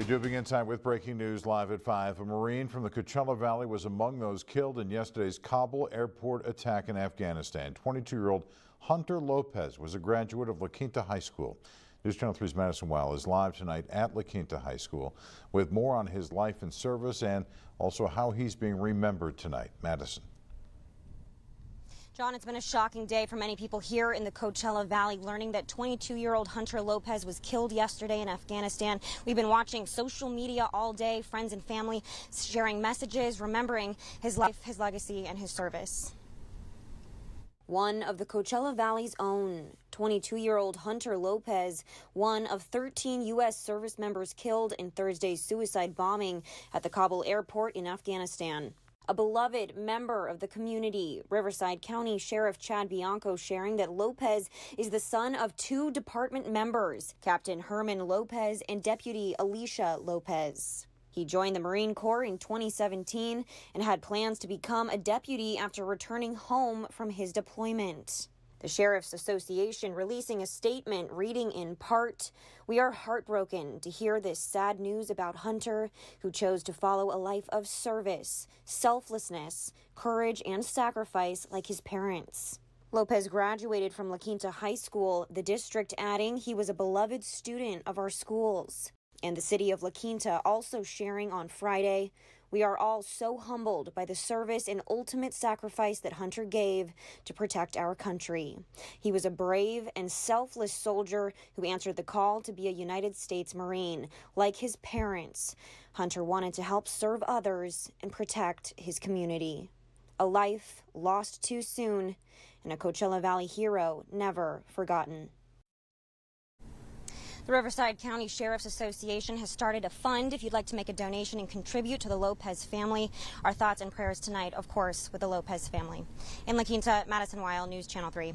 We do begin time with breaking news live at 5. A Marine from the Coachella Valley was among those killed in yesterday's Kabul airport attack in Afghanistan. 22-year-old Hunter Lopez was a graduate of La Quinta High School. News Channel 3's Madison Weil is live tonight at La Quinta High School with more on his life and service and also how he's being remembered tonight. Madison. John, it's been a shocking day for many people here in the Coachella Valley, learning that 22-year-old Hunter Lopez was killed yesterday in Afghanistan. We've been watching social media all day, friends and family sharing messages, remembering his life, his legacy, and his service. One of the Coachella Valley's own, 22-year-old Hunter Lopez, one of 13 U.S. service members killed in Thursday's suicide bombing at the Kabul airport in Afghanistan a beloved member of the community. Riverside County Sheriff Chad Bianco sharing that Lopez is the son of two department members, Captain Herman Lopez and Deputy Alicia Lopez. He joined the Marine Corps in 2017 and had plans to become a deputy after returning home from his deployment. The Sheriff's Association releasing a statement reading in part We are heartbroken to hear this sad news about Hunter, who chose to follow a life of service, selflessness, courage, and sacrifice like his parents. Lopez graduated from La Quinta High School, the district adding he was a beloved student of our schools. And the city of La Quinta also sharing on Friday we are all so humbled by the service and ultimate sacrifice that Hunter gave to protect our country. He was a brave and selfless soldier who answered the call to be a United States Marine. Like his parents, Hunter wanted to help serve others and protect his community. A life lost too soon, and a Coachella Valley hero never forgotten. The Riverside County Sheriff's Association has started a fund if you'd like to make a donation and contribute to the Lopez family. Our thoughts and prayers tonight, of course, with the Lopez family. In La Quinta, Madison Weil, News Channel 3.